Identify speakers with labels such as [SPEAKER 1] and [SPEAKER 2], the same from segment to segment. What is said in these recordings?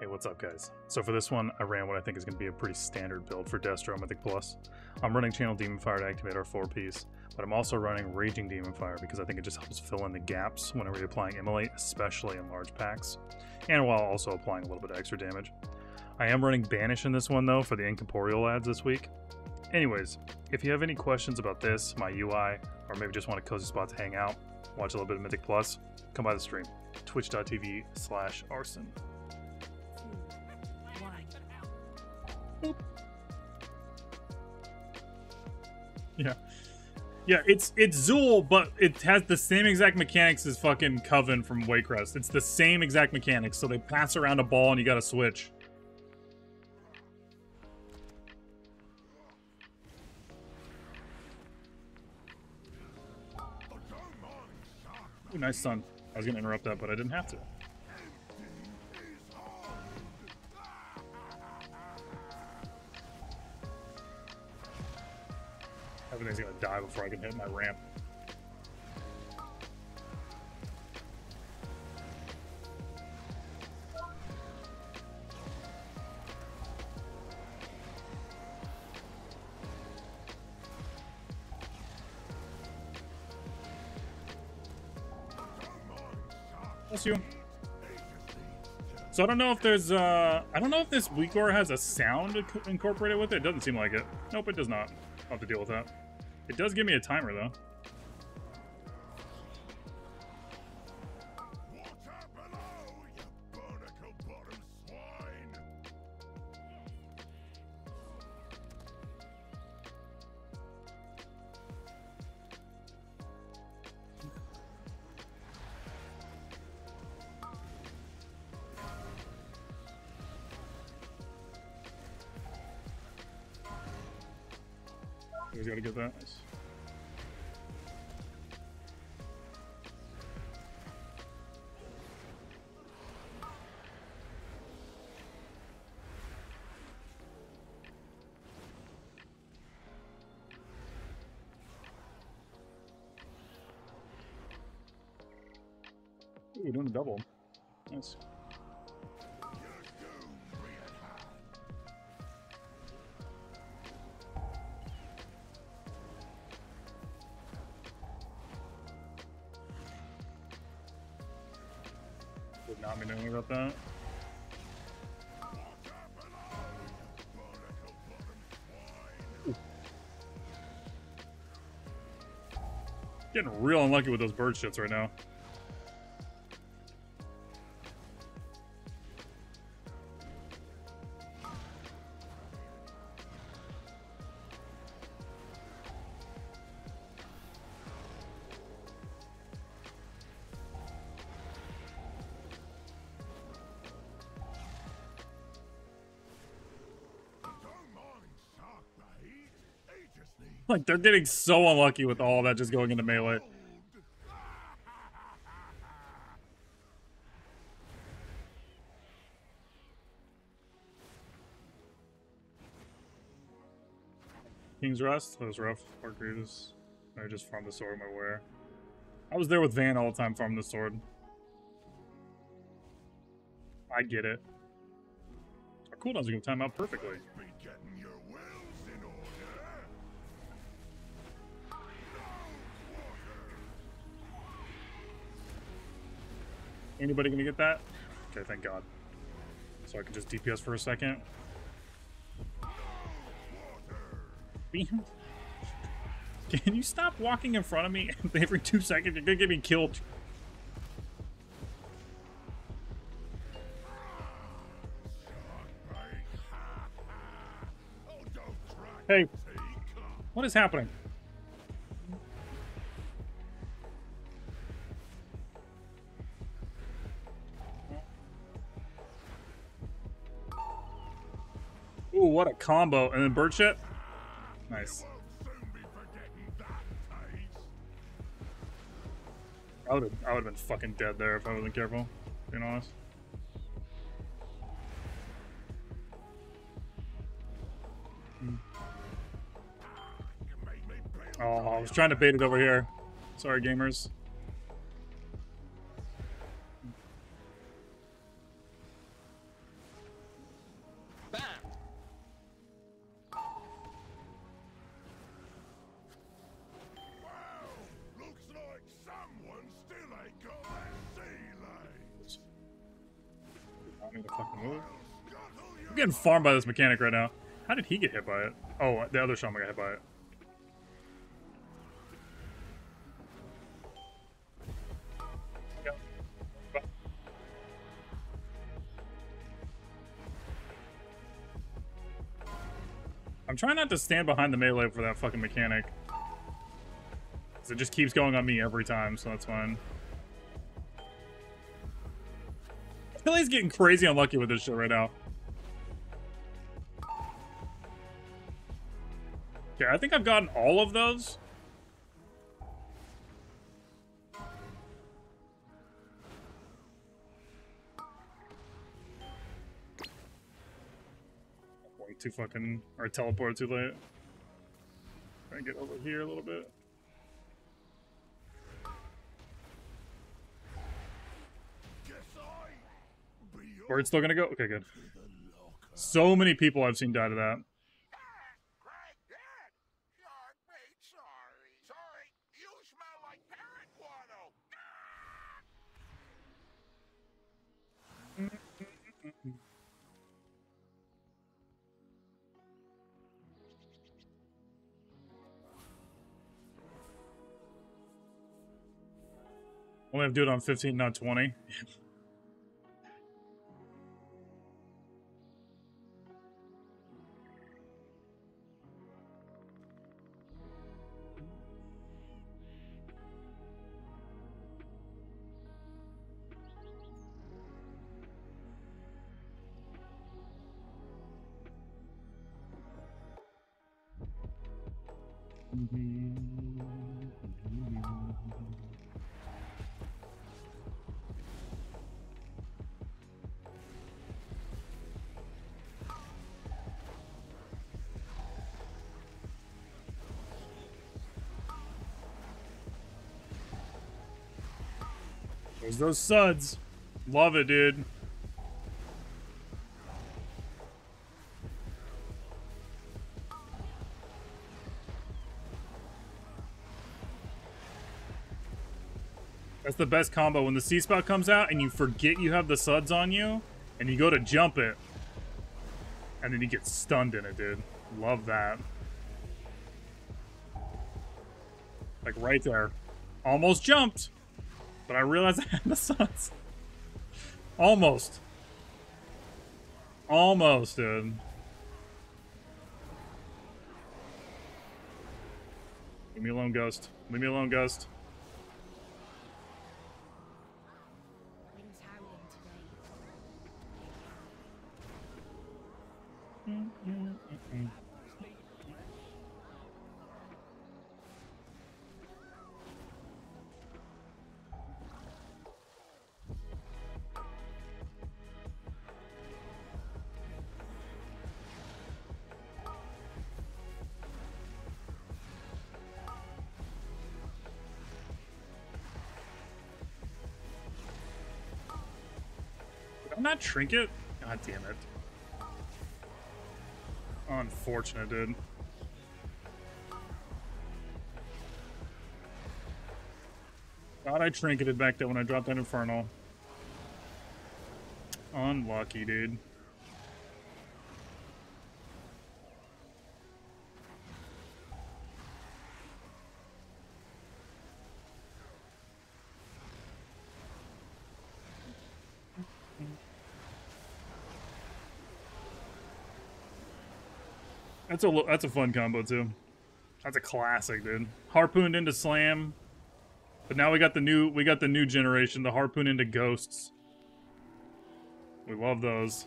[SPEAKER 1] Hey, what's up, guys? So for this one, I ran what I think is going to be a pretty standard build for Destro Mythic Plus. I'm running Channel Demon Fire to activate our 4 piece, but I'm also running Raging Demon Fire because I think it just helps fill in the gaps whenever you're applying Immolate, especially in large packs, and while also applying a little bit of extra damage. I am running Banish in this one, though, for the Incorporeal ads this week. Anyways, if you have any questions about this, my UI, or maybe just want a cozy spot to hang out, watch a little bit of Mythic Plus, come by the stream. Twitch.tv slash arsyn. Yeah. Yeah, it's it's Zool, but it has the same exact mechanics as fucking Coven from Waycrest. It's the same exact mechanics. So they pass around a ball and you gotta switch. Ooh, nice sun. I was gonna interrupt that, but I didn't have to. Everything's gonna die before I can hit my ramp. Bless you. So I don't know if there's, uh, I don't know if this WeakAura has a sound inc- incorporated with it. It doesn't seem like it. Nope, it does not. I'll have to deal with that. It does give me a timer, though. Ooh, a double. Nice. Would not be knowing about that. Getting real unlucky with those bird shits right now. Like, they're getting so unlucky with all that just going into melee. King's Rest? That was rough. Park Grievous. I just farmed the sword my wear. I was there with Van all the time farming the sword. I get it. Our cooldowns are going to time out perfectly. Anybody gonna get that? Okay, thank God. So I can just DPS for a second. Can you stop walking in front of me every two seconds? You're gonna get me killed. Hey, what is happening? What a combo. And then bird shit? Nice. I would have I would have been fucking dead there if I wasn't careful, being honest. Oh, I was trying to bait it over here. Sorry, gamers. Fucking move. I'm getting farmed by this mechanic right now. How did he get hit by it? Oh, the other shaman got hit by it. I'm trying not to stand behind the melee for that fucking mechanic. Cause it just keeps going on me every time, so that's fine. Kelly's getting crazy unlucky with this shit right now. Okay, I think I've gotten all of those. Way too fucking... Or teleport too late. Try and get over here a little bit. Where it's still gonna go? Okay, good. So many people I've seen die to that. Only have to do it on 15, not 20. There's those suds. Love it, dude. The best combo when the sea spout comes out and you forget you have the suds on you and you go to jump it and then you get stunned in it, dude. Love that. Like right there. Almost jumped. But I realized I had the suds. Almost. Almost, dude. Leave me alone, Ghost. Leave me alone, Ghost. Not trinket? God damn it. Unfortunate, dude. God, I trinketed back there when I dropped that Infernal. Unlucky, dude. That's a that's a fun combo too. That's a classic, dude. Harpooned into slam, but now we got the new we got the new generation, the harpoon into ghosts. We love those.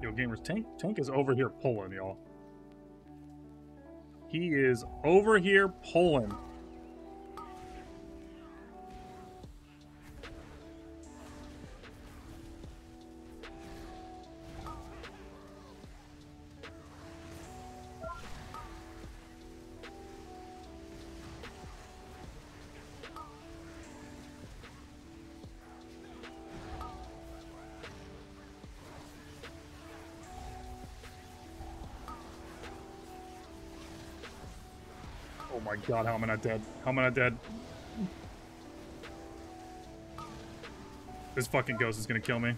[SPEAKER 1] Yo, gamers, Tank Tank is over here pulling, y'all. He is over here pulling.
[SPEAKER 2] God, how am I not dead? How am I not dead? This fucking ghost is gonna kill me.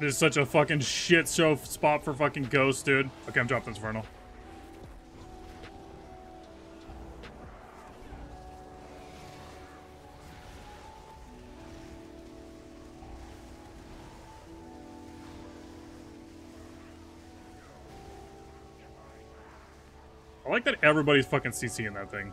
[SPEAKER 2] This is such a fucking shit show spot for fucking ghosts, dude. Okay, I'm dropping this Infernal. That everybody's fucking CC in that thing.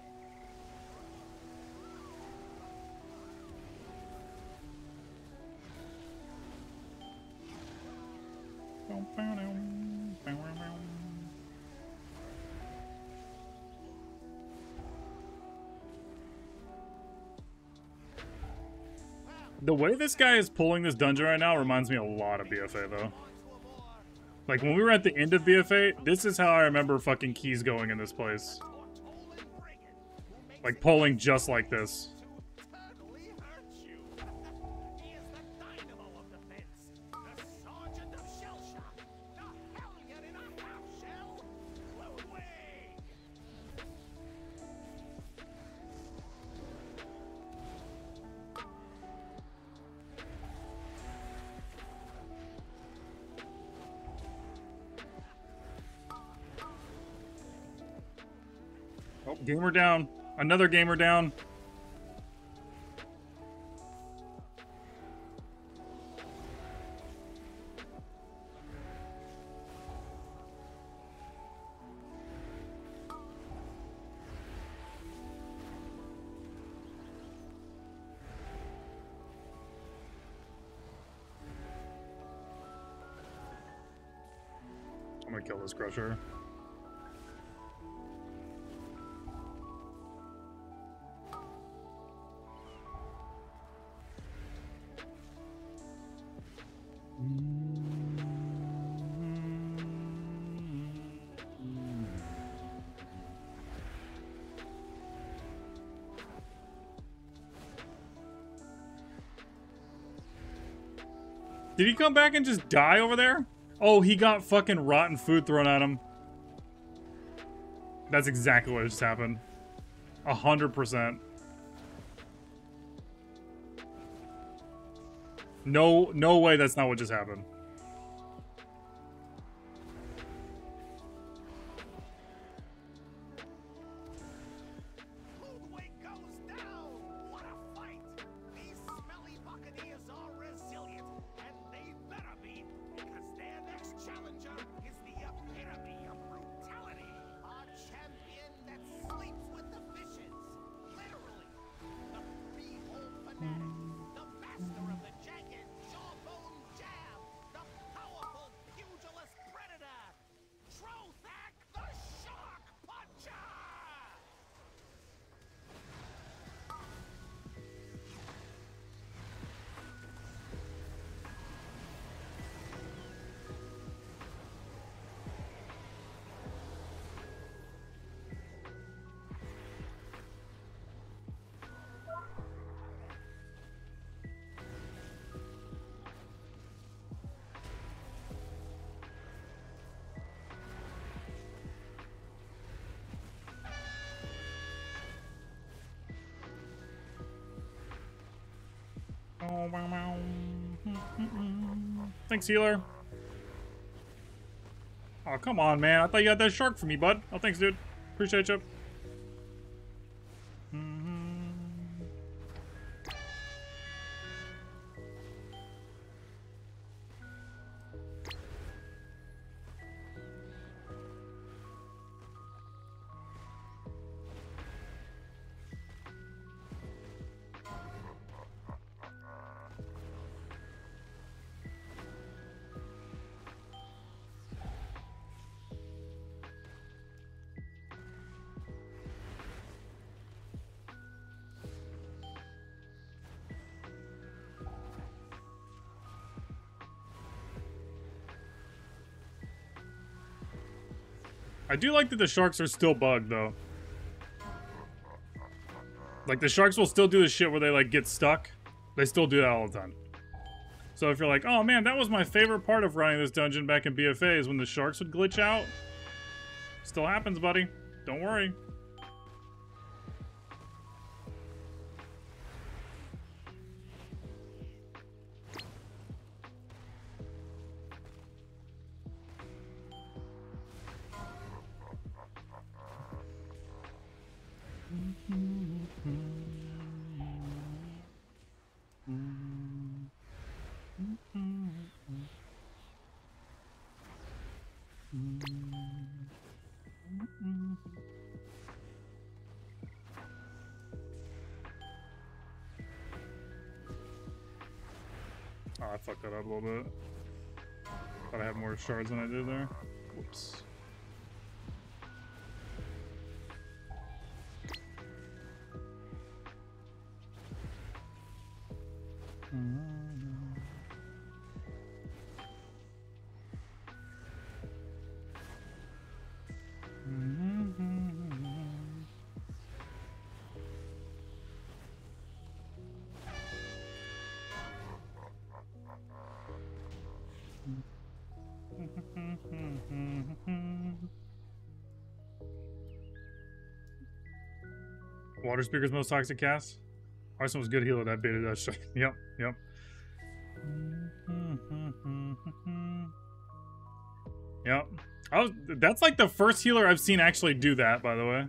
[SPEAKER 1] The
[SPEAKER 2] way this guy is pulling this dungeon right now reminds me a lot of BFA though. Like when we were at the end of BFA, this is how I remember fucking keys going in this place. Like pulling just like this. Gamer down. Another gamer down. I'm gonna kill this crusher. Did he come back and just die over there? Oh, he got fucking rotten food thrown at him. That's exactly what just happened. A hundred percent. No, no way that's not what just happened.
[SPEAKER 1] Thanks, healer. Oh, come on, man. I thought you had that shark for me, bud. Oh, thanks, dude. Appreciate you. I do like that the sharks are still bugged, though. Like, the sharks will still do the shit where they, like, get stuck. They still do that all the time. So if you're like, oh man, that was my favorite part of running this dungeon back in BFA is when the sharks would glitch out. Still happens, buddy. Don't worry. Oh, I fucked that up a little bit. Thought I had more shards than I did there. Whoops. Water Speaker's most toxic cast? Arson was good healer that that shit. Yep, yep. Yep. Was, that's like the first healer I've seen actually do that, by the way.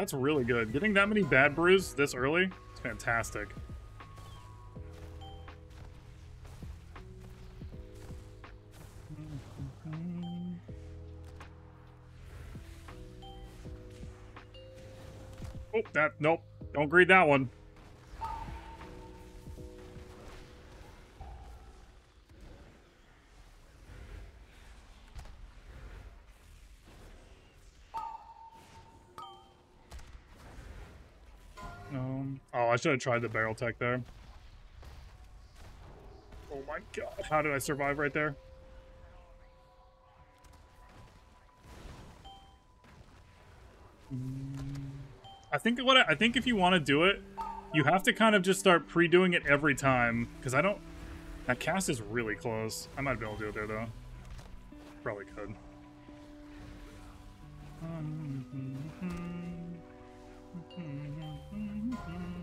[SPEAKER 1] That's really good. Getting that many bad brews this early, it's fantastic. Oh, that, nope. Don't greet that one. I should have tried the barrel tech there. Oh my god, how did I survive right there? I think what I, I think if you want to do it, you have to kind of just start pre-doing it every time because I don't. That cast is really close. I might be able to do it there though. Probably could.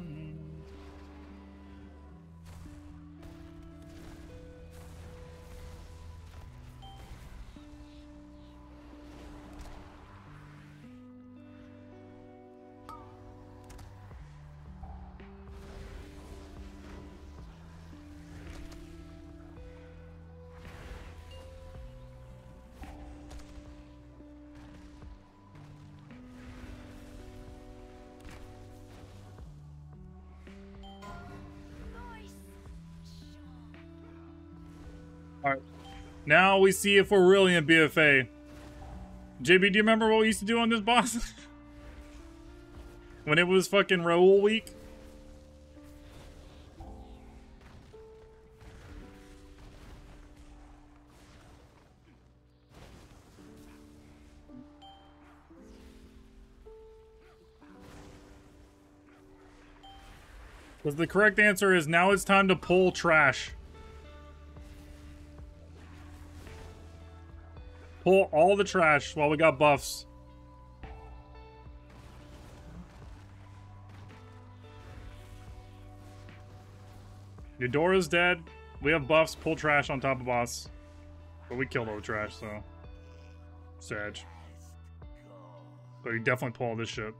[SPEAKER 3] Nice.
[SPEAKER 1] Now we see if we're really in BFA. JB, do you remember what we used to do on this boss? when it was fucking Raoul week? Because the correct answer is now it's time to pull trash. Pull all the trash while we got buffs. Eudora's dead. We have buffs. Pull trash on top of boss. But we killed all the trash, so. Sag. But you definitely pull all this shit.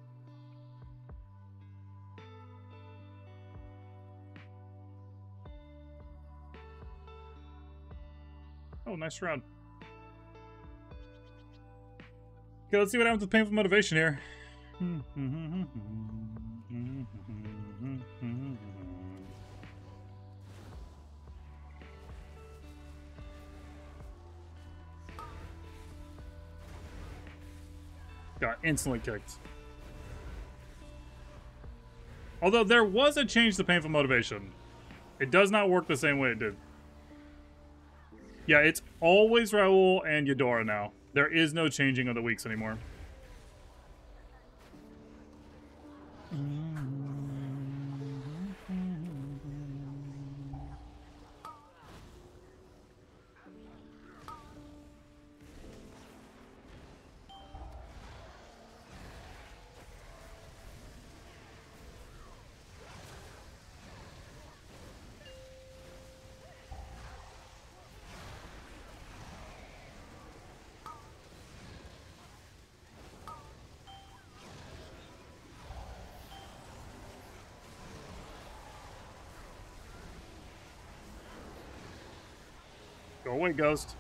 [SPEAKER 1] Oh, nice round. Okay, let's see what happens with painful motivation here. Got instantly kicked. Although there was a change to painful motivation. It does not work the same way it did. Yeah, it's always Raoul and Eudora now. There is no changing of the weeks anymore. Go away, Ghost.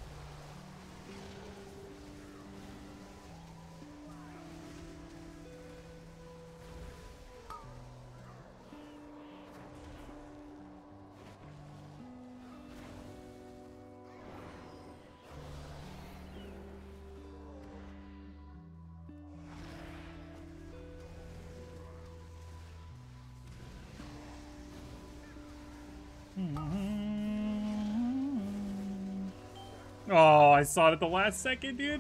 [SPEAKER 1] Oh, I saw it at the last second, dude.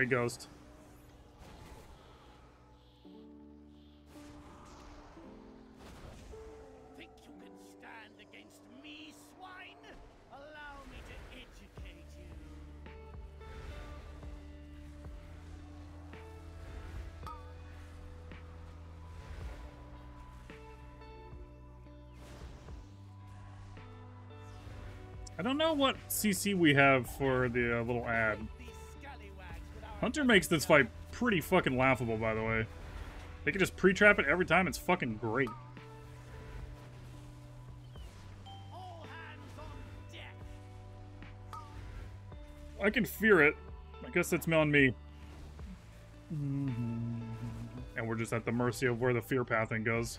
[SPEAKER 1] Go away, Ghost.
[SPEAKER 4] Think you can stand against me, swine? Allow me to educate you.
[SPEAKER 1] I don't know what CC we have for the uh, little ad. Hunter makes this fight pretty fucking laughable, by the way. They can just pre-trap it every time. It's fucking great. I can fear it. I guess it's on me. Mm-hmm. And we're just at the mercy of where the fear pathing goes.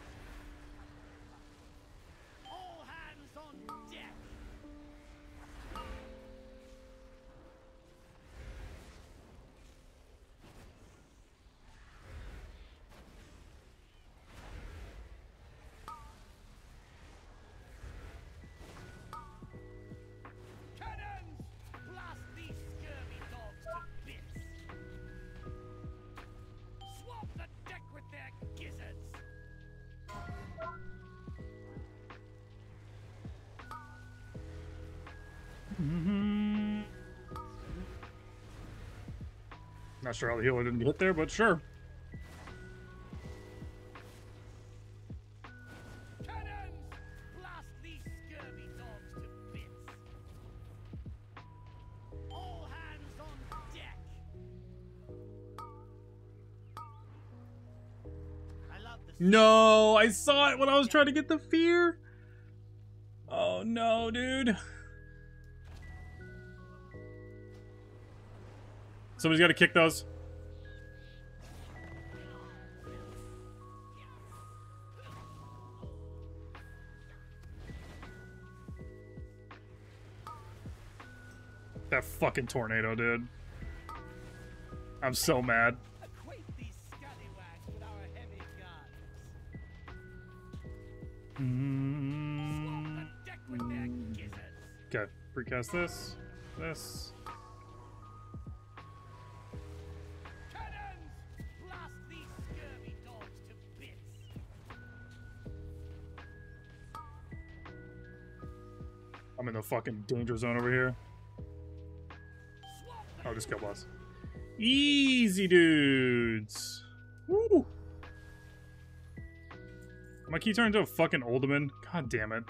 [SPEAKER 1] Mhm. Not sure how the healer didn't hit there, but sure. No, I saw it when I was trying to get the fear. Oh no, dude. Somebody's got to kick those. That fucking tornado, dude. I'm so mad.
[SPEAKER 4] Acquaint these scallywags with our heavy guns. Swamp the deck with their gizzards.
[SPEAKER 1] Okay, precast this, this. Fucking danger zone over here. Oh, just kill boss. Easy, dudes. Woo. My key turned into a fucking Uldaman. God damn it.